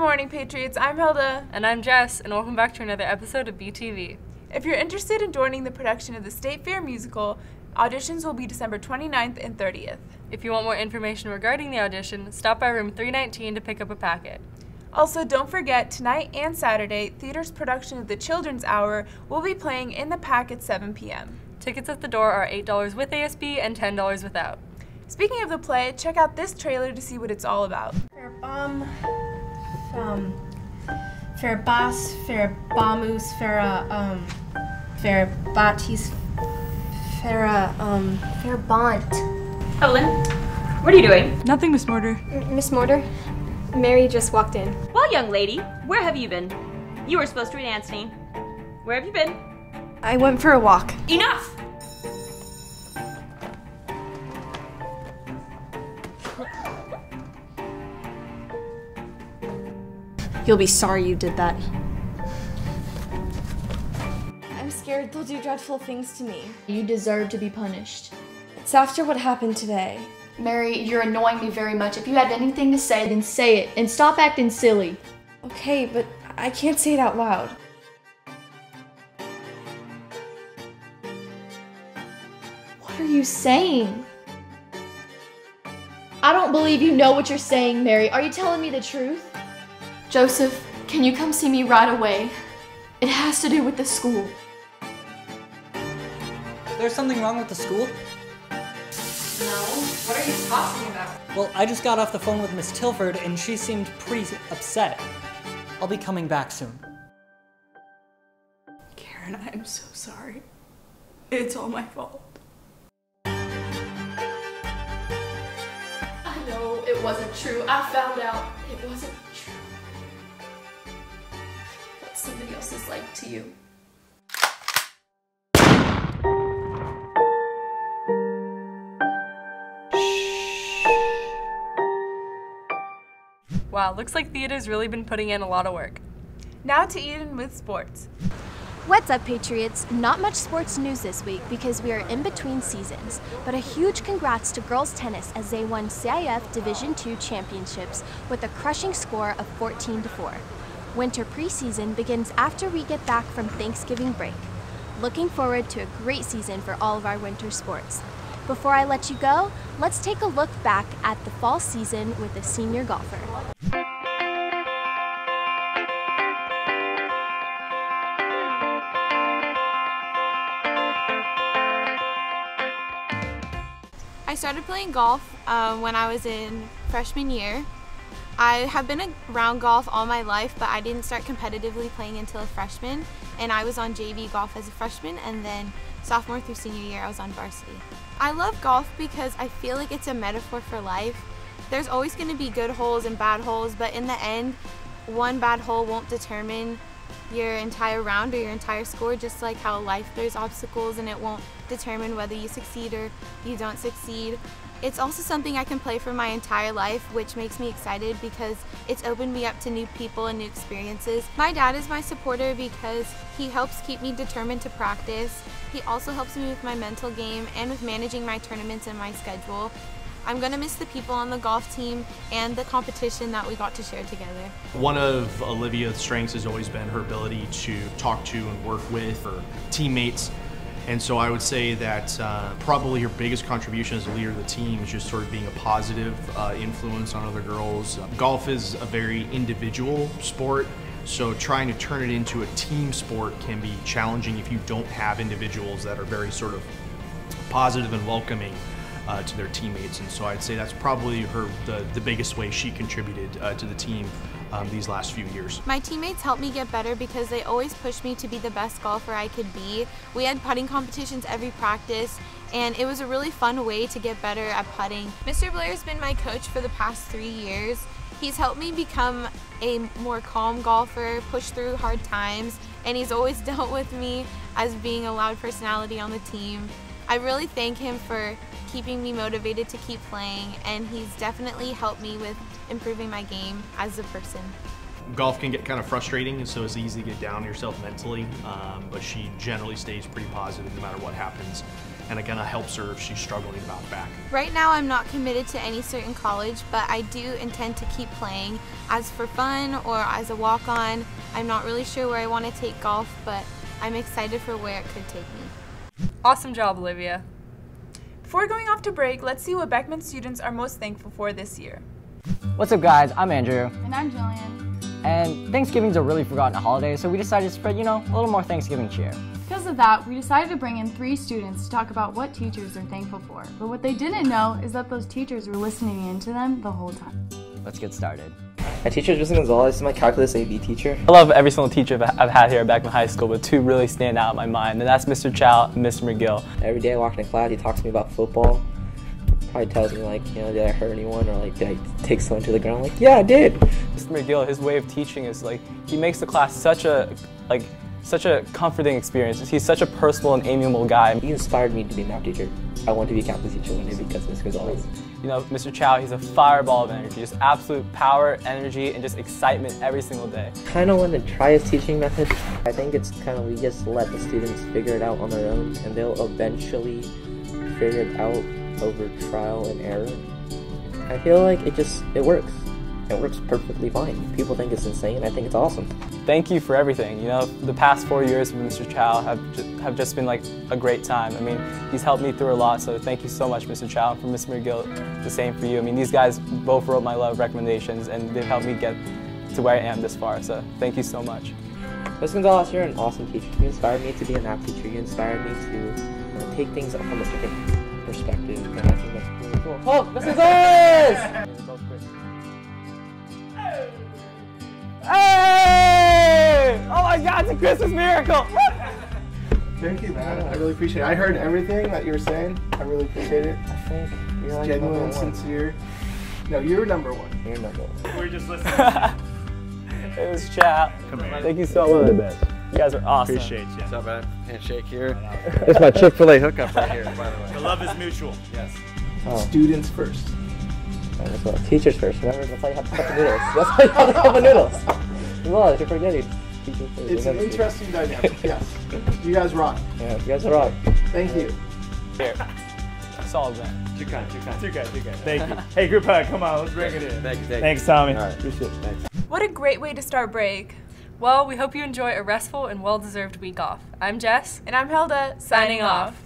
morning, Patriots. I'm Hilda. And I'm Jess, and welcome back to another episode of BTV. If you're interested in joining the production of the State Fair musical, auditions will be December 29th and 30th. If you want more information regarding the audition, stop by room 319 to pick up a packet. Also, don't forget, tonight and Saturday, theater's production of The Children's Hour will be playing in the PAC at 7 p.m. Tickets at the door are $8 with ASB and $10 without. Speaking of the play, check out this trailer to see what it's all about. Um, um, Ferbas, Ferbamus, Fera, um, Ferbatis, Fera, um, Ferbont. Evelyn, what are you doing? Nothing, Miss Mortar. Miss Mortar, Mary just walked in. Well, young lady, where have you been? You were supposed to read Anthony. Where have you been? I went for a walk. Enough! You'll be sorry you did that. I'm scared they'll do dreadful things to me. You deserve to be punished. It's after what happened today. Mary, you're annoying me very much. If you had anything to say, then say it and stop acting silly. Okay, but I can't say it out loud. What are you saying? I don't believe you know what you're saying, Mary. Are you telling me the truth? Joseph, can you come see me right away? It has to do with the school. There's something wrong with the school? No. What are you talking about? Well, I just got off the phone with Miss Tilford and she seemed pretty upset. I'll be coming back soon. Karen, I'm so sorry. It's all my fault. I know it wasn't true. I found out it wasn't like to you? Wow, looks like theater's really been putting in a lot of work. Now to Eden with sports. What's up, Patriots? Not much sports news this week because we are in between seasons, but a huge congrats to girls tennis as they won CIF Division II championships with a crushing score of 14 to 4. Winter preseason begins after we get back from Thanksgiving break. Looking forward to a great season for all of our winter sports. Before I let you go, let's take a look back at the fall season with a senior golfer. I started playing golf um, when I was in freshman year. I have been around golf all my life, but I didn't start competitively playing until a freshman. And I was on JV golf as a freshman, and then sophomore through senior year, I was on varsity. I love golf because I feel like it's a metaphor for life. There's always going to be good holes and bad holes, but in the end, one bad hole won't determine your entire round or your entire score, just like how life there's obstacles and it won't determine whether you succeed or you don't succeed. It's also something I can play for my entire life, which makes me excited because it's opened me up to new people and new experiences. My dad is my supporter because he helps keep me determined to practice. He also helps me with my mental game and with managing my tournaments and my schedule. I'm going to miss the people on the golf team and the competition that we got to share together. One of Olivia's strengths has always been her ability to talk to and work with her teammates. And so I would say that uh, probably her biggest contribution as a leader of the team is just sort of being a positive uh, influence on other girls. golf is a very individual sport, so trying to turn it into a team sport can be challenging if you don't have individuals that are very sort of positive and welcoming uh, to their teammates. And so I'd say that's probably her the, the biggest way she contributed uh, to the team um, these last few years. My teammates helped me get better because they always pushed me to be the best golfer I could be. We had putting competitions every practice and it was a really fun way to get better at putting. Mr. Blair's been my coach for the past three years. He's helped me become a more calm golfer, push through hard times, and he's always dealt with me as being a loud personality on the team. I really thank him for keeping me motivated to keep playing, and he's definitely helped me with improving my game as a person. Golf can get kind of frustrating, and so it's easy to get down on yourself mentally, um, but she generally stays pretty positive no matter what happens. and it kind of helps her if she's struggling about back. Right now, I'm not committed to any certain college, but I do intend to keep playing as for fun or as a walk on. I'm not really sure where I want to take golf, but I'm excited for where it could take me. Awesome job, Olivia. Before going off to break, let's see what Beckman students are most thankful for this year. What's up, guys? I'm Andrew. And I'm Jillian. And Thanksgiving's a really forgotten holiday, so we decided to spread, you know, a little more Thanksgiving cheer. Because of that, we decided to bring in three students to talk about what teachers they're thankful for. But what they didn't know is that those teachers were listening in to them the whole time. Let's get started. My teacher is Mr. Gonzalez. is my calculus AB teacher. I love every single teacher I've had here at Beckman High School, but two really stand out in my mind, and that's Mr. Chow and Mr. McGill. Every day I walk into class, he talks to me about football. Probably tells me like, you know, did I hurt anyone or like did I take someone to the ground? Like, yeah, I did. Mr. McGill, his way of teaching is like he makes the class such a like such a comforting experience. He's such a personal and amiable guy. He inspired me to be a math teacher. I want to be a calculus teacher one day because of Mr. Gonzalez. You know, Mr. Chow, he's a fireball of energy, just absolute power, energy, and just excitement every single day. kind of want to try his teaching method. I think it's kind of we just let the students figure it out on their own, and they'll eventually figure it out over trial and error. I feel like it just it works. It works perfectly fine. People think it's insane. I think it's awesome. Thank you for everything. You know, the past four years with Mr. Chow have just, have just been like a great time. I mean, he's helped me through a lot, so thank you so much, Mr. Chow. And for Mr. McGill, the same for you. I mean, these guys both wrote my love recommendations, and they've helped me get to where I am this far. So thank you so much. Mr. Gonzalez, you're an awesome teacher. You inspired me to be an math teacher. You inspired me to uh, take things from a different perspective, and I think that's really cool. Oh, Mr. Gonzalez! God, it's a Christmas miracle! Thank you, man. I really appreciate it. I heard everything that you were saying. I really appreciate it. I think you're It's like genuine, number one. sincere. No, you're number one. You're number one. We're just listening. it was Chow. Thank you so much. the best. You guys are awesome. Appreciate you. What's up, man? Handshake here. This is my Chick Fil A hookup right here, by the way. The love is mutual. Yes. Oh. oh. Students first. Oh, Teachers first. Remember, that's how you have to cut the noodles. That's how you have to cut the noodles. Well, you're forgetting. Teachers. It's an Remember. interesting dynamic. Yes. You guys rock. Yeah, you guys are rock. Thank you. Here. Solid man. Too kind, too kind. Too good, too good. Thank you. Hey, group hug. Come on, let's bring it in. Thank you, thank you. Thanks, Tommy. All right. Appreciate it. Thanks. What a great way to start break. Well, we hope you enjoy a restful and well deserved week off. I'm Jess. And I'm Hilda, signing off.